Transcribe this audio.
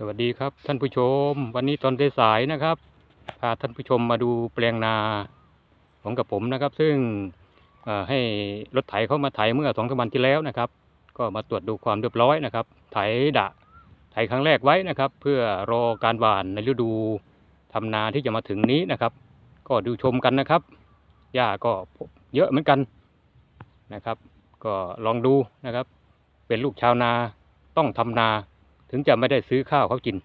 สวัสดีครับท่านผู้ชม วันนี้ตอนสายๆนะครับพาท่านผู้ชมมาดูแปลงนาของกับผมนะครับ ซึ่งให้รถไถเข้ามาไถเมื่อสองสามวันที่แล้วนะครับ ก็มาตรวจดูความเรียบร้อยนะครับ ไถดะไถครั้งแรกไว้นะครับ เพื่อรอการหว่านในฤดูทำนาที่จะมาถึงนี้นะครับ ก็ดูชมกันนะครับหญ้าก็เยอะเหมือนกันนะครับ ก็ลองดูนะครับ เป็นลูกชาวนาต้องทำนา ถึงจะไม่ได้ซื้อข้าวเขากิน